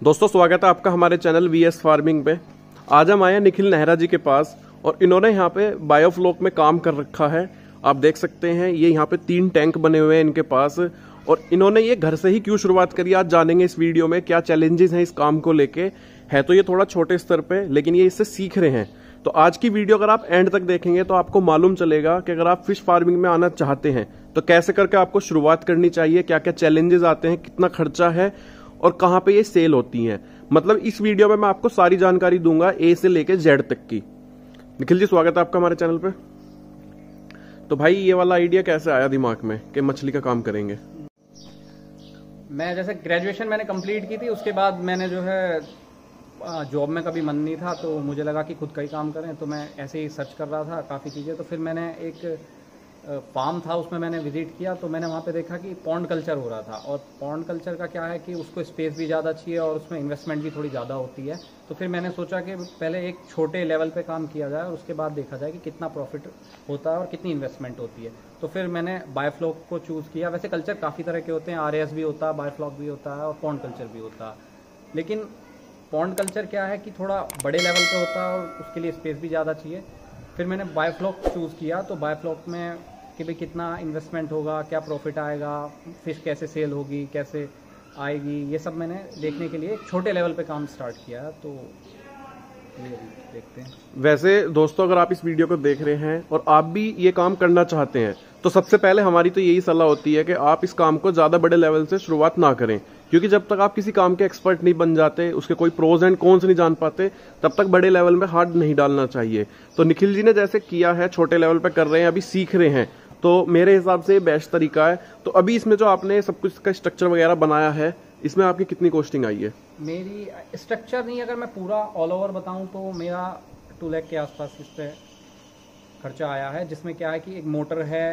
दोस्तों, स्वागत है आपका हमारे चैनल वी एस फ़ार्मिंग पे। आज हम आए निखिल नेहरा जी के पास और इन्होंने यहाँ पे बायोफ्लोक में काम कर रखा है। आप देख सकते हैं, ये यहाँ पे तीन टैंक बने हुए हैं इनके पास और इन्होंने ये घर से ही क्यों शुरुआत करी, आज जानेंगे इस वीडियो में क्या चैलेंजेस हैं इस काम को लेके। है तो ये थोड़ा छोटे स्तर पे, लेकिन ये इससे सीख रहे हैं। तो आज की वीडियो अगर आप एंड तक देखेंगे तो आपको मालूम चलेगा कि अगर आप फ़िश फ़ार्मिंग में आना चाहते हैं तो कैसे करके आपको शुरुआत करनी चाहिए क्या क्या चैलेंजेस आते हैं, कितना खर्चा है और कहाँ पे ये सेल होती हैं। मतलब इस वीडियो में मैं आपको सारी जानकारी दूँगा ए से लेके जेड तक की। निखिल जी, स्वागत है आपका हमारे चैनल पे। तो भाई, ये वाला आइडिया कैसे आया दिमाग में कि मछली का काम करेंगे? मैं जैसे ग्रेजुएशन मैंने कंप्लीट की थी, उसके बाद मैंने जो है जॉब में कभी मन नहीं था तो मुझे लगा कि खुद का ही काम करें तो मैं ऐसे ही सर्च कर रहा था काफ़ी चीज़ें। तो फिर मैंने एक फार्म था, उसमें मैंने विज़िट किया तो मैंने वहाँ पे देखा कि पॉन्ड कल्चर हो रहा था। और पॉन्ड कल्चर का क्या है कि उसको स्पेस भी ज़्यादा चाहिए और उसमें इन्वेस्टमेंट भी थोड़ी ज़्यादा होती है। तो फिर मैंने सोचा कि पहले एक छोटे लेवल पे काम किया जाए और उसके बाद देखा जाए कि कितना प्रॉफिट होता है और कितनी इन्वेस्टमेंट होती है। तो फिर मैंने बायफ्लॉक को चूज़ किया। वैसे कल्चर काफ़ी तरह के होते हैं। आरएस भी होता है बायफ्लॉक भी होता है और पॉन्ड कल्चर भी होता। है लेकिन पॉन्ड कल्चर क्या है कि थोड़ा बड़े लेवल पर होता है और उसके लिए स्पेस भी ज़्यादा चाहिए। फिर मैंने बायफ्लॉक चूज़ किया तो बायफ्लॉक में कि भाई कितना इन्वेस्टमेंट होगा, क्या प्रॉफिट आएगा फ़िश कैसे सेल होगी, कैसे आएगी, ये सब मैंने देखने के लिए छोटे लेवल पे काम स्टार्ट किया तो देखते हैं। वैसे दोस्तों, अगर आप इस वीडियो को देख रहे हैं और आप भी ये काम करना चाहते हैं तो सबसे पहले हमारी तो यही सलाह होती है कि आप इस काम को ज़्यादा बड़े लेवल से शुरुआत ना करें। क्योंकि जब तक आप किसी काम के एक्सपर्ट नहीं बन जाते, उसके कोई प्रोज एंड कौन नहीं जान पाते, तब तक बड़े लेवल में हार्ड नहीं डालना चाहिए। तो निखिल जी ने जैसे किया है, छोटे लेवल पे कर रहे हैं, अभी सीख रहे हैं। तो मेरे हिसाब से बेस्ट तरीका है। तो अभी इसमें जो आपने सब कुछ का स्ट्रक्चर वगैरह बनाया है, इसमें आपकी कितनी कॉस्टिंग आई है? मेरी स्ट्रक्चर नहीं, अगर मैं पूरा ऑल ओवर बताऊँ तो मेरा टू लैख के आसपास इस पर खर्चा आया है, जिसमें क्या है कि एक मोटर है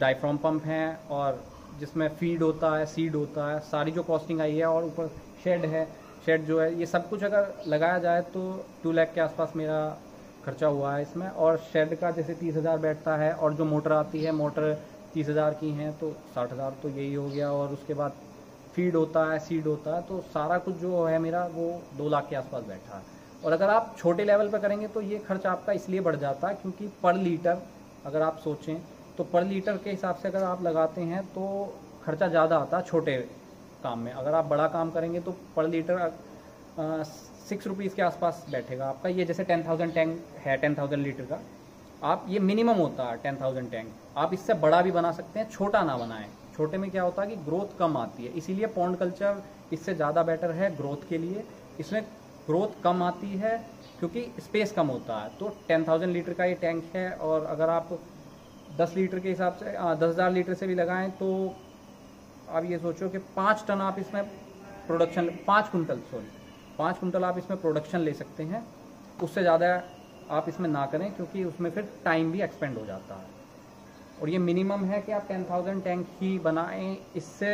डाइफ्राम पंप है, और जिसमें फ़ीड होता है सीड होता है, सारी जो कॉस्टिंग आई है, और ऊपर शेड है शेड जो है, ये सब कुछ अगर लगाया जाए तो टू लैख के आसपास मेरा खर्चा हुआ है इसमें। और शेड का जैसे तीस हज़ार बैठता है और जो मोटर आती है, मोटर तीस हज़ार की हैं तो साठ हज़ार तो यही हो गया। और उसके बाद फ़ीड होता है सीड होता है तो सारा कुछ जो है मेरा वो दो लाख के आसपास बैठा है। और अगर आप छोटे लेवल पर करेंगे तो ये खर्च आपका इसलिए बढ़ जाता है क्योंकि पर लीटर अगर आप सोचें तो पर लीटर के हिसाब से अगर आप लगाते हैं तो खर्चा ज़्यादा आता है छोटे काम में। अगर आप बड़ा काम करेंगे तो पर लीटर सिक्स रुपीज़ के आसपास बैठेगा आपका। ये जैसे टेन थाउज़ेंड टैंक है टेन थाउज़ेंड लीटर का। आप, ये मिनिमम होता है टेन थाउज़ेंड टैंक आप इससे बड़ा भी बना सकते हैं, छोटा ना बनाएँ। छोटे में क्या होता है कि ग्रोथ कम आती है। इसीलिए पौंड कल्चर इससे ज़्यादा बेटर है ग्रोथ के लिए। इसमें ग्रोथ कम आती है क्योंकि स्पेस कम होता है। तो टेन थाउज़ेंड लीटर का ये टैंक है और अगर आप दस लीटर के हिसाब से हाँ, दस हज़ार लीटर से भी लगाएँ तो आप ये सोचो कि पाँच टन आप इसमें प्रोडक्शन पाँच कुंटल सॉरी पाँच कुंटल आप इसमें प्रोडक्शन ले सकते हैं। उससे ज़्यादा आप इसमें ना करें क्योंकि उसमें फिर टाइम भी एक्सपेंड हो जाता है। और ये मिनिमम है कि आप टेन थाउज़ेंड टैंक ही बनाएँ इससे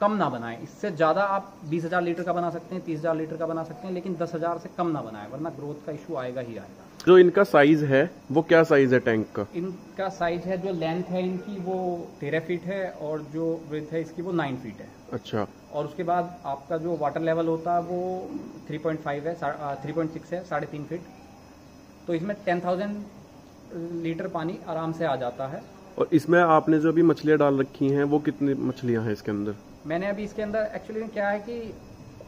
कम ना बनाएँ। इससे ज़्यादा आप बीस हज़ार लीटर का बना सकते हैं तीस हज़ार लीटर का बना सकते हैं लेकिन दस हज़ार से कम ना बनाएँ वरना ग्रोथ का इशू आएगा ही आएगा। जो इनका साइज़ है वो क्या साइज़ है टैंक का? इनका साइज़ है जो लेंथ है इनकी वो तेरह फीट है और जो ब्रेथ है इसकी वो नाइन फीट है। अच्छा। और उसके बाद आपका जो वाटर लेवल होता है वो 3.5 है थ्री पॉइंट सिक्स है साढ़े तीन फीट तो इसमें 10,000 लीटर पानी आराम से आ जाता है। और इसमें आपने जो अभी मछलियाँ डाल रखी हैं वो कितनी मछलियाँ हैं इसके अंदर? मैंने अभी इसके अंदर एक्चुअली क्या है कि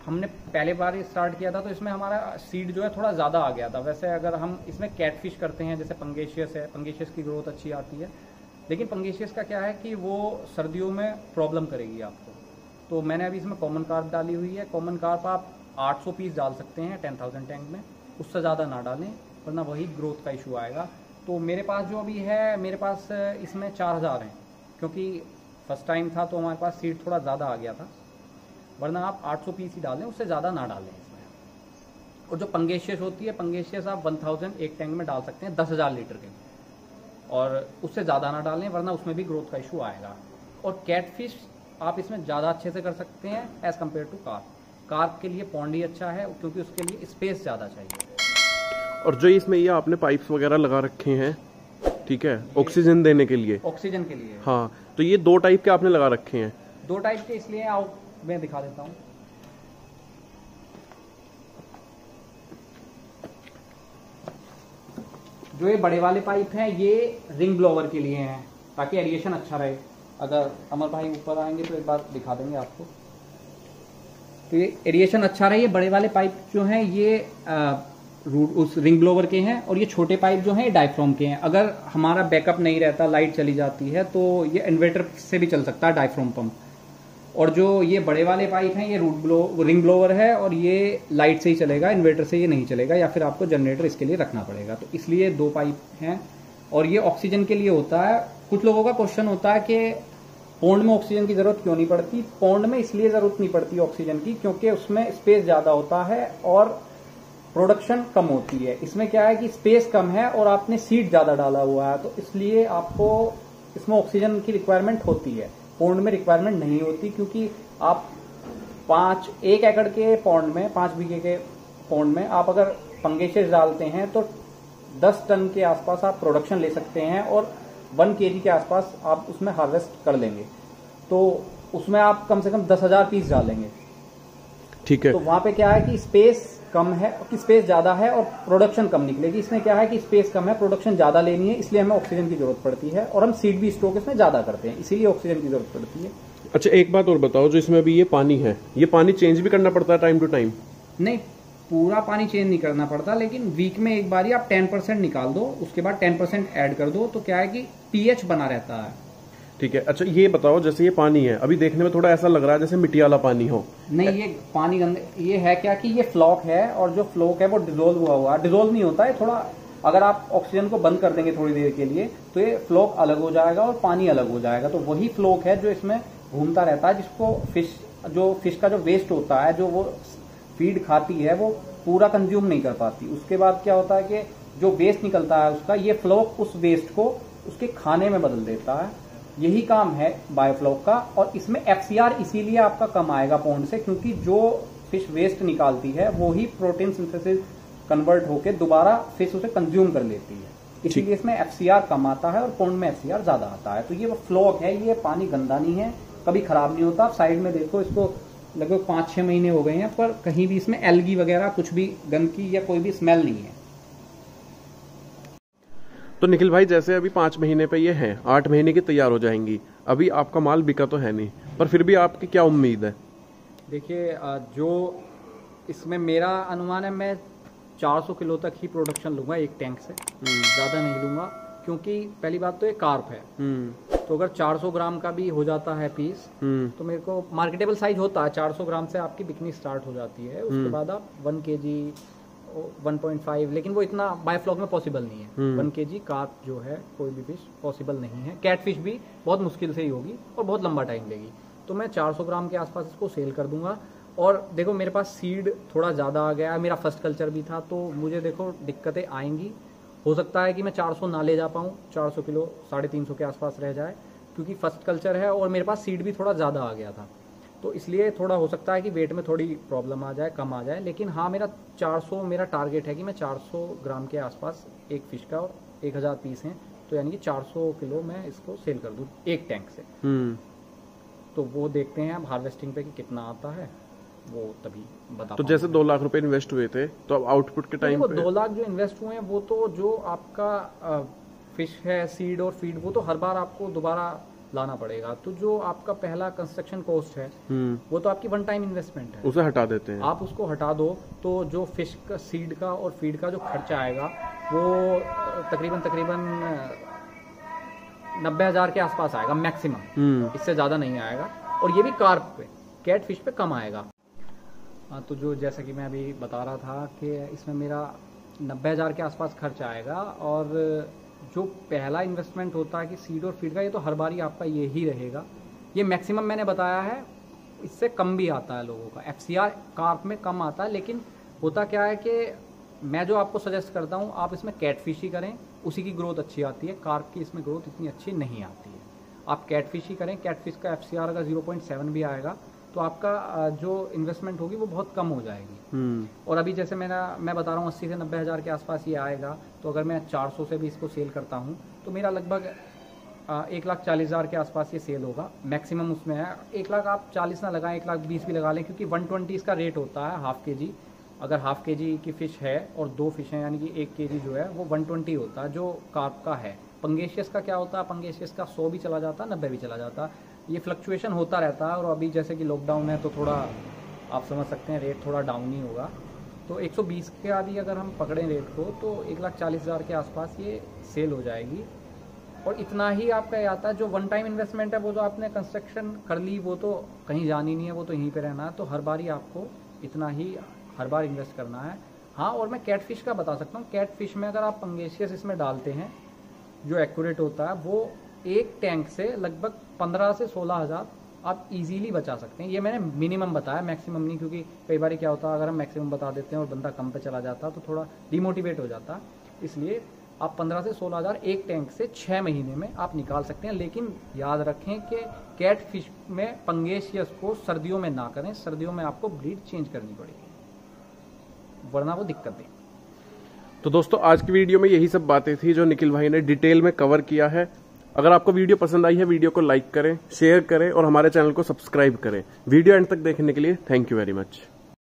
हमने पहले बार स्टार्ट किया था तो इसमें हमारा सीड जो है थोड़ा ज़्यादा आ गया था। वैसे अगर हम इसमें कैटफिश करते हैं जैसे पंगेशियस है पंगेशियस की ग्रोथ अच्छी आती है। लेकिन पंगेशियस का क्या है कि वो सर्दियों में प्रॉब्लम करेगी आपको। तो मैंने अभी इसमें कॉमन कार्प डाली हुई है। कॉमन कार्प आप 800 पीस डाल सकते हैं 10,000 टैंक में। उससे ज़्यादा ना डालें वरना वही ग्रोथ का इशू आएगा। तो मेरे पास जो अभी है मेरे पास इसमें 4,000 हैं क्योंकि फ़र्स्ट टाइम था तो हमारे पास सीड थोड़ा ज़्यादा आ गया था। वरना आप 800 पीस ही डालें उससे ज़्यादा ना डालें इसमें। और जो पंगेशियस होती है पंगेशियस आप 1000 एक टैंक में डाल सकते हैं 10,000 लीटर के। और उससे ज़्यादा ना डालें वरना उसमें भी ग्रोथ का इशू आएगा। और कैटफिश आप इसमें ज़्यादा अच्छे से कर सकते हैं as compare to car car के लिए पौंडी अच्छा है क्योंकि उसके लिए स्पेस ज़्यादा चाहिए। और जो इसमें ये आपने पाइप्स वगैरह लगा रखे हैं ठीक है ऑक्सीजन देने के लिए। ऑक्सीजन के लिए। हाँ तो ये दो टाइप के आपने लगा रखे हैं। दो टाइप के इसलिए आप मैं दिखा देता हूँ। जो ये बड़े वाले पाइप हैं ये रिंग ब्लोवर के लिए हैं ताकि एरिएशन अच्छा रहे। अगर अमर भाई ऊपर आएँगे तो एक बार दिखा देंगे आपको। तो ये एरिएशन अच्छा रहे ये बड़े वाले पाइप जो हैं ये आ, उस रिंग ब्लोवर के हैं और ये छोटे पाइप जो हैं डायफ्रॉम के हैं। अगर हमारा बैकअप नहीं रहता लाइट चली जाती है तो ये इन्वर्टर से भी चल सकता है डायफ्रॉम पंप। और जो ये बड़े वाले पाइप हैं ये रूट ब्लो रिंग ब्लोवर है और ये लाइट से ही चलेगा इन्वर्टर से ये नहीं चलेगा या फिर आपको जनरेटर इसके लिए रखना पड़ेगा। तो इसलिए दो पाइप हैं और ये ऑक्सीजन के लिए होता है कुछ लोगों का क्वेश्चन होता है कि पोन्ड में ऑक्सीजन की ज़रूरत क्यों नहीं पड़ती? पोन्ड में इसलिए ज़रूरत नहीं पड़ती ऑक्सीजन की, क्योंकि उसमें स्पेस ज़्यादा होता है और प्रोडक्शन कम होती है। इसमें क्या है कि स्पेस कम है और आपने सीट ज़्यादा डाला हुआ है तो इसलिए आपको इसमें ऑक्सीजन की रिक्वायरमेंट होती है। पौंड में रिक्वायरमेंट नहीं होती, क्योंकि आप पाँच, एक एकड़ के पौंड में, पाँच बीघे के पौंड में आप अगर पंगेशेस डालते हैं तो दस टन के आसपास आप प्रोडक्शन ले सकते हैं और वन के के आसपास आप उसमें हार्वेस्ट कर लेंगे। तो उसमें आप कम से कम दस हज़ार पीस डालेंगे। ठीक है। तो वहाँ पे क्या है कि स्पेस कम है कि स्पेस ज़्यादा है और प्रोडक्शन कम निकलेगी। इसमें क्या है कि स्पेस कम है प्रोडक्शन ज़्यादा लेनी है इसलिए हमें ऑक्सीजन की ज़रूरत पड़ती है और हम सीड भी स्टॉक इसमें ज़्यादा करते हैं इसीलिए ऑक्सीजन की ज़रूरत पड़ती है। अच्छा एक बात और बताओ जो इसमें अभी ये पानी है ये पानी चेंज भी करना पड़ता है टाइम टू टाइम नहीं पूरा पानी चेंज नहीं करना पड़ता लेकिन वीक में एक बार ही आप टेन परसेंट निकाल दो उसके बाद टेन परसेंट एड कर दो तो क्या है कि पीएच बना रहता है। ठीक है अच्छा ये बताओ जैसे ये पानी है अभी देखने में थोड़ा ऐसा लग रहा है जैसे मिट्टी वाला पानी हो। नहीं ये पानी गंदे ये है क्या कि ये फ्लॉक है और जो फ्लोक है वो डिजोल्व हुआ हुआ डिजोल्व नहीं होता है थोड़ा अगर आप ऑक्सीजन को बंद कर देंगे थोड़ी देर के लिए तो ये फ्लोक अलग हो जाएगा और पानी अलग हो जाएगा। तो वही फ्लोक है जो इसमें घूमता रहता है जिसको फ़िश जो फ़िश का जो वेस्ट होता है जो वो फ़ीड खाती है वो पूरा कंज्यूम नहीं कर पाती। उसके बाद क्या होता है कि जो वेस्ट निकलता है उसका ये फ्लोक उस वेस्ट को उसके खाने में बदल देता है। यही काम है बायोफ्लॉक का और इसमें एफसीआर इसीलिए आपका कम आएगा पौंड से क्योंकि जो फ़िश वेस्ट निकालती है वो ही प्रोटीन सिंथेसिस कन्वर्ट होकर दोबारा फ़िश उसे कंज्यूम कर लेती है। इसीलिए इसमें एफसीआर कम आता है और पौंड में एफसीआर ज़्यादा आता है। तो ये वो फ्लॉक है ये पानी गंदा नहीं है कभी खराब नहीं होता। आप साइड में देखो इसको लगभग पाँच छह महीने हो गए हैं पर कहीं भी इसमें एलगी वगैरह कुछ भी गंदगी या कोई भी स्मेल नहीं है। तो निखिल भाई जैसे अभी पाँच महीने पे ये है आठ महीने की तैयार हो जाएँगी। अभी आपका माल बिका तो है नहीं पर फिर भी आपकी क्या उम्मीद है? देखिए जो इसमें मेरा अनुमान है मैं 400 किलो तक ही प्रोडक्शन लूँगा एक टैंक से। हम्म। ज़्यादा नहीं लूँगा क्योंकि पहली बात तो ये कार्प है। हम्म। तो अगर 400 ग्राम का भी हो जाता है पीस हम्म। तो मेरे को मार्केटेबल साइज़ होता है। 400 ग्राम से आपकी बिकनी स्टार्ट हो जाती है। उसके बाद आप वन के जी 1.5 लेकिन वो इतना बायोफ्लॉक में पॉसिबल नहीं है। वन के जी कार्प जो है कोई भी फ़िश पॉसिबल नहीं है। कैट फ़िश भी बहुत मुश्किल से ही होगी और बहुत लंबा टाइम लेगी। तो मैं 400 ग्राम के आसपास इसको सेल कर दूँगा। और देखो मेरे पास सीड थोड़ा ज़्यादा आ गया मेरा फ़र्स्ट कल्चर भी था तो मुझे देखो दिक्कतें आएँगी। हो सकता है कि मैं 400 ना ले जा पाऊँ 400 किलो साढ़े तीन के आसपास रह जाए क्योंकि फ़र्स्ट कल्चर है और मेरे पास सीड भी थोड़ा ज़्यादा आ गया था। तो इसलिए थोड़ा हो सकता है कि वेट में थोड़ी प्रॉब्लम आ जाए कम आ जाए लेकिन हाँ मेरा 400 मेरा टारगेट है कि मैं 400 ग्राम के आसपास एक फ़िश का और 1000 पीस हैं तो यानी कि 400 किलो मैं इसको सेल कर दूँ एक टैंक से। हम्म। तो वो देखते हैं अब हार्वेस्टिंग पे कि कितना आता है। वो तभी बता तो जैसे दो लाख रुपए इन्वेस्ट हुए थे तो अब आउटपुट के टाइम तो दो लाख जो इन्वेस्ट हुए हैं वो तो जो आपका फ़िश है सीड और फ़ीड वो तो हर बार आपको दोबारा लाना पड़ेगा। तो जो आपका पहला कंस्ट्रक्शन कॉस्ट है हम्म। वो तो आपकी वन टाइम इन्वेस्टमेंट है। उसे हटा देते हैं। आप उसको हटा दो तो जो फ़िश का सीड का और फ़ीड का जो खर्चा आएगा वो तकरीबन तकरीबन नब्बे हज़ार के आसपास आएगा मैक्सिमम। इससे ज़्यादा नहीं आएगा। और ये भी कार्प पे कैट फ़िश पे कम आएगा। तो जो जैसा कि मैं अभी बता रहा था कि इसमें मेरा नब्बे हज़ार के आसपास खर्च आएगा और जो पहला इन्वेस्टमेंट होता है कि सीड और फ़ीड का, ये तो हर बार ही आपका ये ही रहेगा। ये मैक्सिमम मैंने बताया है, इससे कम भी आता है लोगों का। एफ़ सी आर कार्प में कम आता है, लेकिन होता क्या है कि मैं जो आपको सजेस्ट करता हूँ, आप इसमें कैटफिश ही करें, उसी की ग्रोथ अच्छी आती है। कार्प की इसमें ग्रोथ इतनी अच्छी नहीं आती है। आप कैटफिश ही करें कैटफिश का एफ़ सी आर का ज़ीरो पॉइंट सेवन भी आएगा। तो आपका जो इन्वेस्टमेंट होगी वो बहुत कम हो जाएगी। हम्म। और अभी जैसे मेरा मैं बता रहा हूँ अस्सी से नब्बे हज़ार के आसपास ये आएगा तो अगर मैं चार सौ से भी इसको सेल करता हूँ तो मेरा लगभग एक लाख चालीस हज़ार के आसपास ये सेल होगा। मैक्सिमम उसमें है। एक लाख आप चालीस ना लगाएँ एक लाख बीस भी लगा लें क्योंकि वन ट्वेंटी इसका रेट होता है हाफ़ के जी अगर हाफ़ के जी की फ़िश है और दो फ़िश हैं यानी कि एक के जी जो है वो 120 होता है जो कार्प का है। पंगेशियस का क्या होता है? पंगेशियस का सौ भी चला जाता है नब्बे भी चला जाता। ये फ्लक्चुएशन होता रहता है और अभी जैसे कि लॉकडाउन है तो थोड़ा, आप समझ सकते हैं रेट थोड़ा डाउन ही होगा। तो 120 के आदि अगर हम पकड़ें रेट को तो एक लाख चालीस हज़ार के आसपास ये सेल हो जाएगी। और इतना ही आपका ये आता है, जो वन टाइम इन्वेस्टमेंट है, वो जो आपने कंस्ट्रक्शन कर ली, वो तो कहीं जानी नहीं है, वो तो यहीं पे रहना है। तो हर बार ही आपको इतना ही हर बार इन्वेस्ट करना है। हाँ और मैं कैट फ़िश का बता सकता हूँ। कैट फ़िश में अगर आप पंगेशियस इसमें डालते हैं, जो एक्यूरेट होता है, वो एक टैंक से लगभग पंद्रह से सोलह हज़ार आप इजीली बचा सकते हैं। ये मैंने मिनिमम बताया मैक्सिमम नहीं, क्योंकि कई बार क्या होता है, अगर हम मैक्सिमम बता देते हैं और बंदा कम पे चला जाता तो थोड़ा डिमोटिवेट हो जाता। इसलिए आप 15 से सोलह हज़ार एक टैंक से छः महीने में आप निकाल सकते हैं। लेकिन याद रखें कि कैट फ़िश में पंगेशियस को सर्दियों में ना करें, सर्दियों में आपको ब्रीड चेंज करनी पड़ेगी। वरना वो दिक्कत दें तो दोस्तों, आज की वीडियो में यही सब बातें थी जो निखिल भाई ने डिटेल में कवर किया है। अगर आपको वीडियो पसंद आई है, वीडियो को लाइक करें शेयर करें और हमारे चैनल को सब्सक्राइब करें। वीडियो एंड तक देखने के लिए थैंक यू वेरी मच